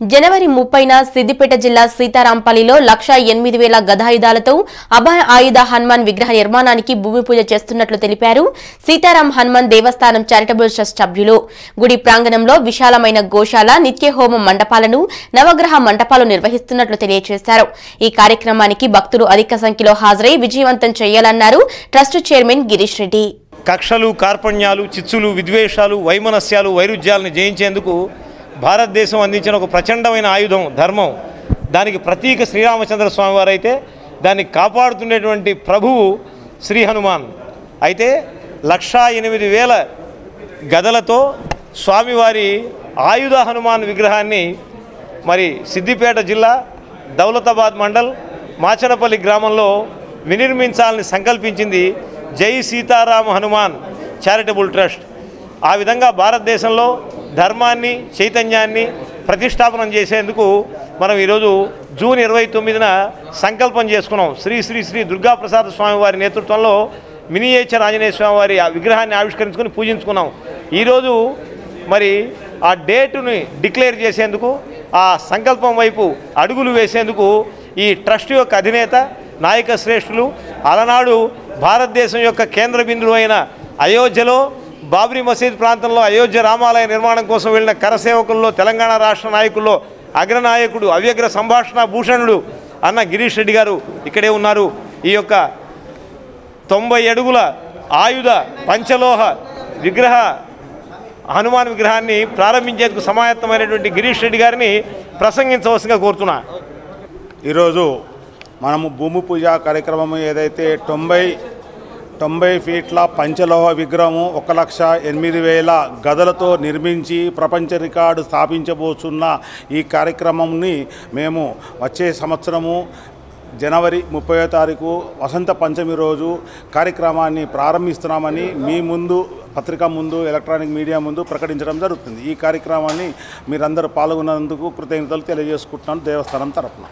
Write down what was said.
జనవరి ముప్పైన సిద్దిపేట జిల్లా సీతారాంపల్లిలో లక్షా ఎనిమిది వేల గదాయుధాలతో అభయ ఆయుధ హనుమాన్ విగ్రహ నిర్మాణానికి భూమి పూజ చేస్తున్నట్లు తెలిపారు సీతారాం హనుమాన్ దేవస్థానం చారిటబుల్ ట్రస్ట్ సభ్యులు. గుడి ప్రాంగణంలో విశాలమైన గోశాల నిత్యహోమ మండపాలను నవగ్రహ మండపాలు నిర్వహిస్తున్నట్లు తెలియజేశారు. ఈ కార్యక్రమానికి భక్తులు అధిక సంఖ్యలో హాజరై విజయవంతం చేయాలన్నారు ట్రస్ట్ చైర్మన్ గిరీష్ రెడ్డి. కక్షలు కార్పణ్యాలు చిచ్చులు విద్వేషాలు వైమనస్యాలు వైరుధ్యాలను జయించేందుకు భారతదేశం అందించిన ఒక ప్రచండమైన ఆయుధం ధర్మం. దానికి ప్రతీక శ్రీరామచంద్ర స్వామి అయితే దాన్ని కాపాడుతుండేటువంటి ప్రభువు శ్రీ హనుమాన్. అయితే లక్షా ఎనిమిది వేల గదలతో స్వామివారి ఆయుధ హనుమాన్ విగ్రహాన్ని మరి సిద్దిపేట జిల్లా దౌలతాబాద్ మండల్ మాచనపల్లి గ్రామంలో వినిర్మించాలని సంకల్పించింది జై సీతారామ హనుమాన్ చారిటబుల్ ట్రస్ట్. ఆ విధంగా భారతదేశంలో ధర్మాన్ని చైతన్యాన్ని ప్రతిష్టాపనం చేసేందుకు మనం ఈరోజు జూన్ ఇరవై తొమ్మిదిన సంకల్పం చేసుకున్నాం. శ్రీ శ్రీ శ్రీ దుర్గాప్రసాద స్వామి వారి నేతృత్వంలో మినియేచర్ ఆంజనేయ స్వామివారి ఆ విగ్రహాన్ని ఆవిష్కరించుకొని పూజించుకున్నాం. ఈరోజు మరి ఆ డేటుని డిక్లేర్ చేసేందుకు ఆ సంకల్పం వైపు అడుగులు వేసేందుకు ఈ ట్రస్ట్ యొక్క అధినేత నాయక శ్రేష్ఠులు అలనాడు భారతదేశం యొక్క కేంద్ర బిందువు అయిన అయోధ్యలో బాబ్రీ మసీద్ ప్రాంతంలో అయోధ్య రామాలయ నిర్మాణం కోసం వెళ్ళిన కరసేవకుల్లో తెలంగాణ రాష్ట్ర నాయకుల్లో అగ్రనాయకుడు అవ్యగ్ర సంభాషణ భూషణుడు అన్న గిరీష్ రెడ్డి గారు ఇక్కడే ఉన్నారు. ఈ యొక్క తొంభై అడుగుల ఆయుధ పంచలోహ విగ్రహ హనుమాన్ విగ్రహాన్ని ప్రారంభించేందుకు సమాయత్తమైనటువంటి గిరీష్ రెడ్డి గారిని ప్రసంగించవలసిందిగా కోరుతున్నా. ఈరోజు మనము భూమి పూజ కార్యక్రమం ఏదైతే తొంభై తొంభై ఫీట్ల పంచలోహ విగ్రహం ఒక లక్ష ఎనిమిది వేల గదలతో నిర్మించి ప్రపంచ రికార్డు స్థాపించబోతున్న ఈ కార్యక్రమంని మేము వచ్చే సంవత్సరము జనవరి ముప్పై తారీఖు వసంత పంచమి రోజు కార్యక్రమాన్ని ప్రారంభిస్తున్నామని మీ ముందు పత్రిక ముందు ఎలక్ట్రానిక్ మీడియా ముందు ప్రకటించడం జరుగుతుంది. ఈ కార్యక్రమాన్ని మీరందరూ పాల్గొన్నందుకు కృతజ్ఞతలు తెలియజేసుకుంటున్నాను దేవస్థానం తరపున.